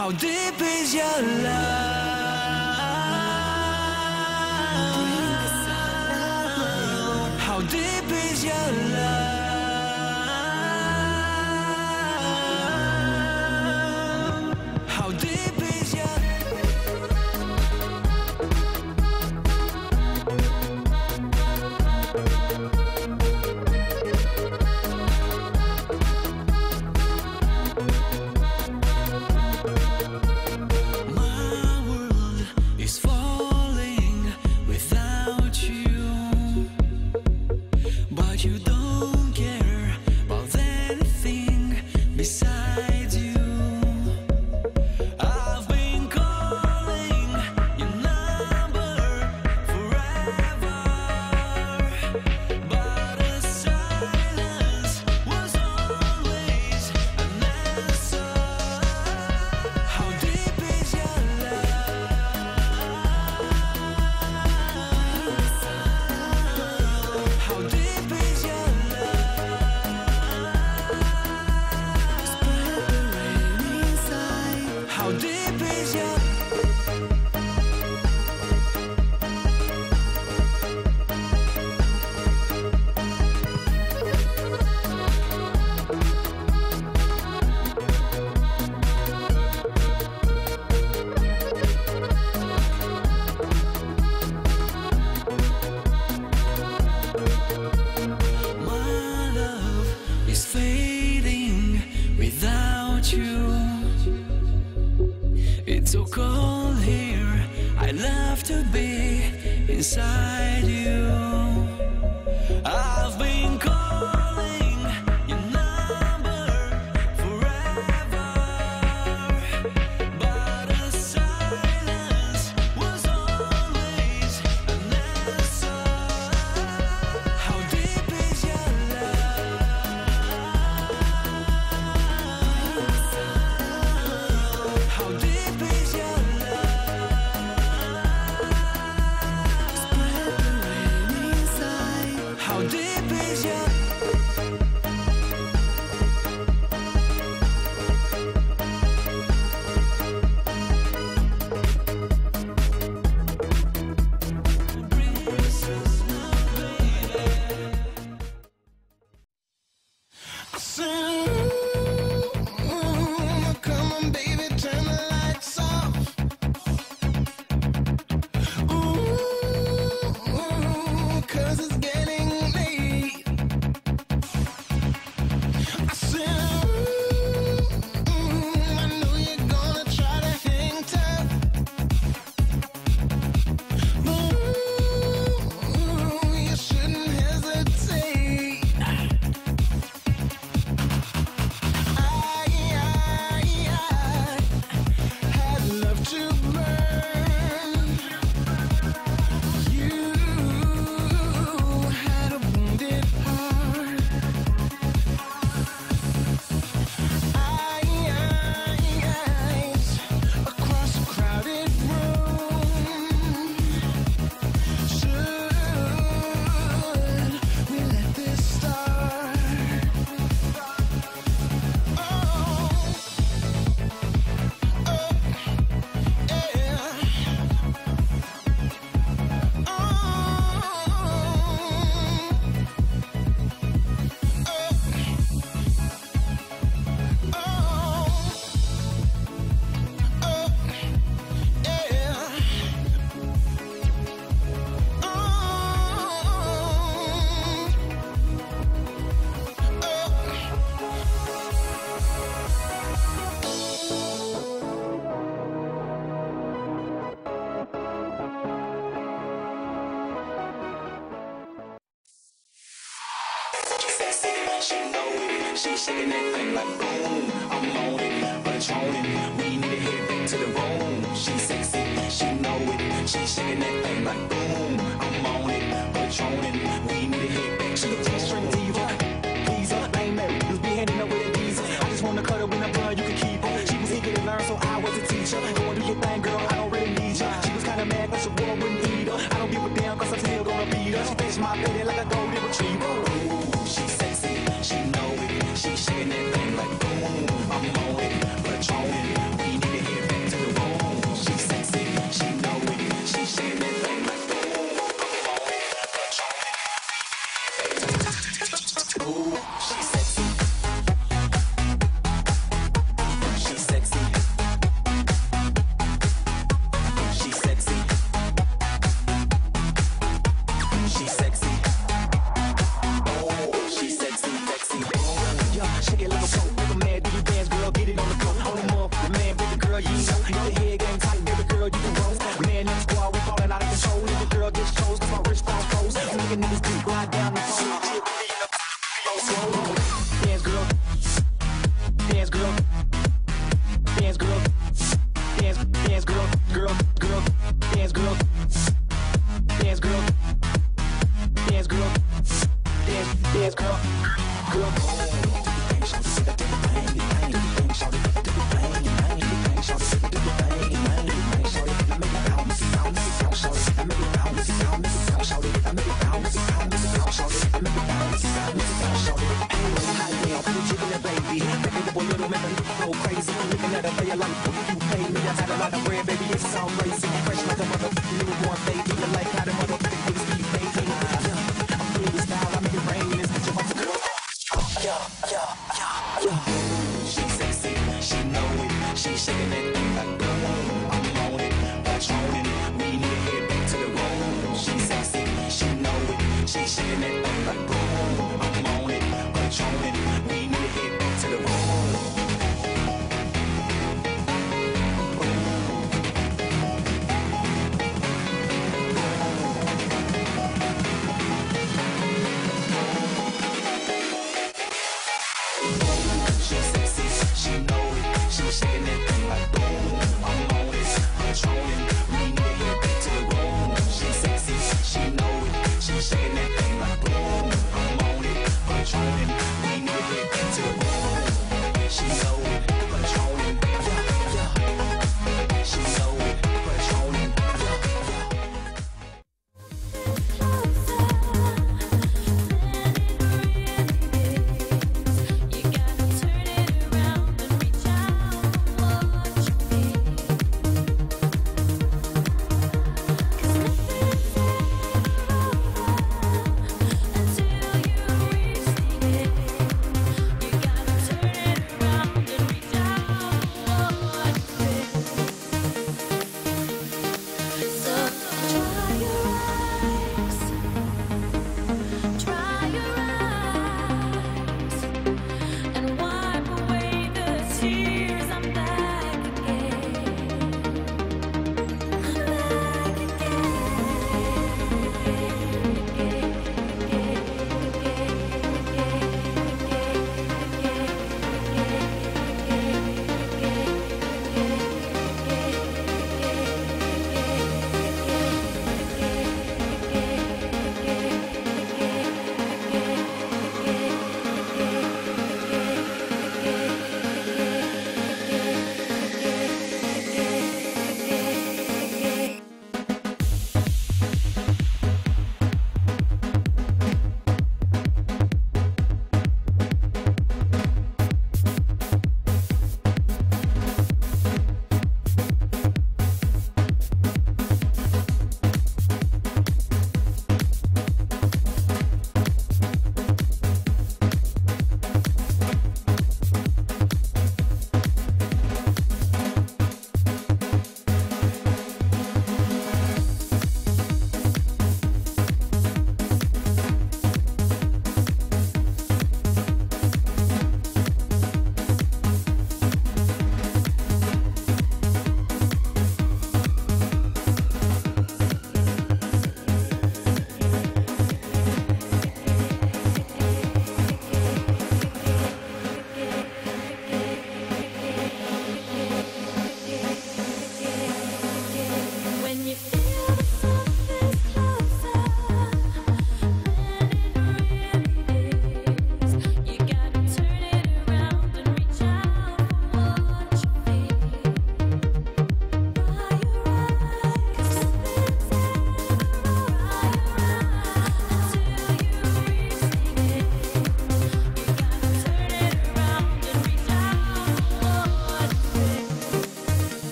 How deep is your love? beside you. shaking that thing like boom. I'm. We need to back to the room. Sexy, she know it. She's shaking that thing like boom. Dance girl. Dance girl. Dance, dance girl.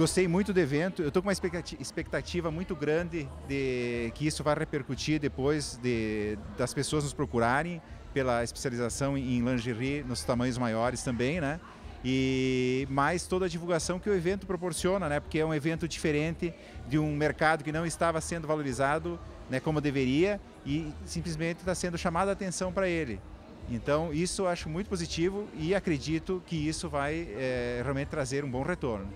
Gostei muito do evento. Eu estou com uma expectati- expectativa muito grande de que isso vai repercutir depois de, das pessoas nos procurarem pela especialização em lingerie nos tamanhos maiores também, né? E mais toda a divulgação que o evento proporciona, né? Porque é um evento diferente de um mercado que não estava sendo valorizado, né? Como deveria e simplesmente está sendo chamada a atenção para ele. Então, isso eu acho muito positivo e acredito que isso vai eh, realmente trazer um bom retorno.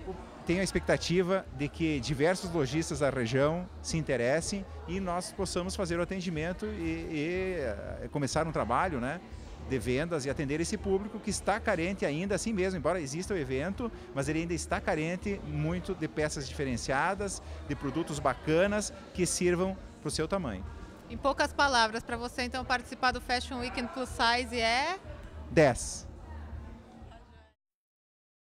Tenho a expectativa de que diversos lojistas da região se interessem e nós possamos fazer o atendimento e, e, eh, começar um trabalho né, de vendas e atender esse público que está carente ainda assim mesmo, embora exista o evento, mas ele ainda está carente muito de peças diferenciadas, de produtos bacanas que sirvam para o seu tamanho. Em poucas palavras, para você então participar do Fashion Weekend Plus Size é 10.